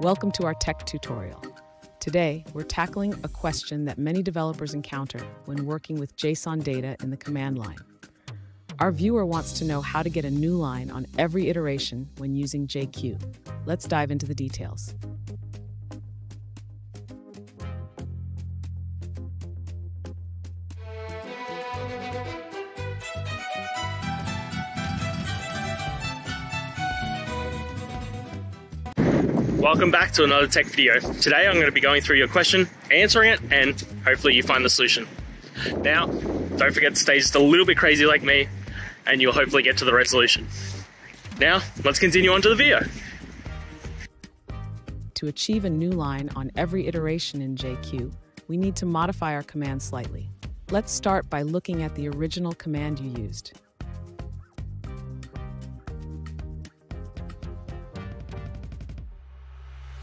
Welcome to our tech tutorial. Today, we're tackling a question that many developers encounter when working with JSON data in the command line. Our viewer wants to know how to get a new line on every iteration when using JQ. Let's dive into the details. Welcome back to another tech video. Today I'm going to be going through your question, answering it, and hopefully you find the solution. Now, don't forget to stay just a little bit crazy like me, and you'll hopefully get to the resolution. Now, let's continue on to the video. To achieve a new line on every iteration in JQ, we need to modify our command slightly. Let's start by looking at the original command you used.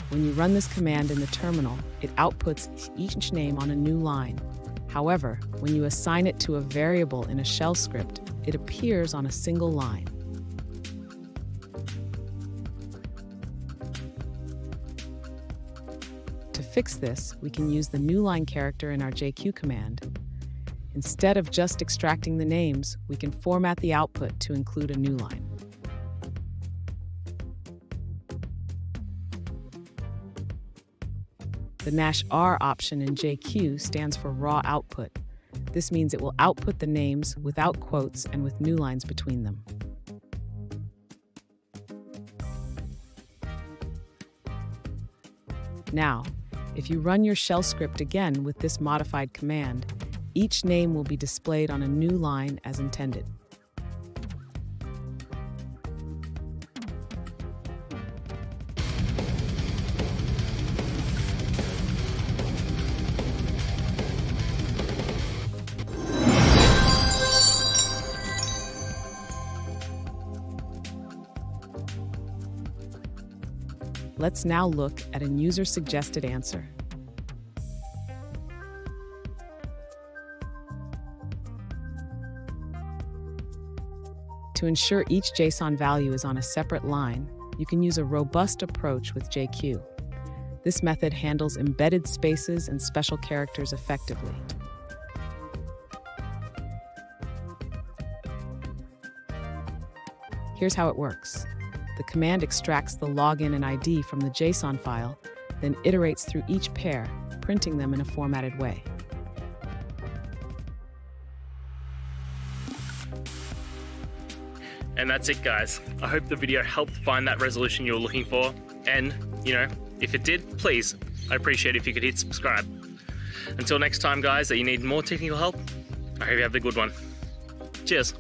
When you run this command in the terminal, it outputs each name on a new line. However, when you assign it to a variable in a shell script, it appears on a single line. To fix this, we can use the new line character in our JQ command. Instead of just extracting the names, we can format the output to include a new line. The dash R option in JQ stands for raw output. This means it will output the names without quotes and with new lines between them. Now, if you run your shell script again with this modified command, each name will be displayed on a new line as intended. Let's now look at a user-suggested answer. To ensure each JSON value is on a separate line, you can use a robust approach with JQ. This method handles embedded spaces and special characters effectively. Here's how it works. The command extracts the login and ID from the JSON file, then iterates through each pair, printing them in a formatted way. And that's it, guys. I hope the video helped find that resolution you were looking for. And, you know, if it did, please, I appreciate if you could hit subscribe. Until next time, guys, that you need more technical help, I hope you have a good one. Cheers.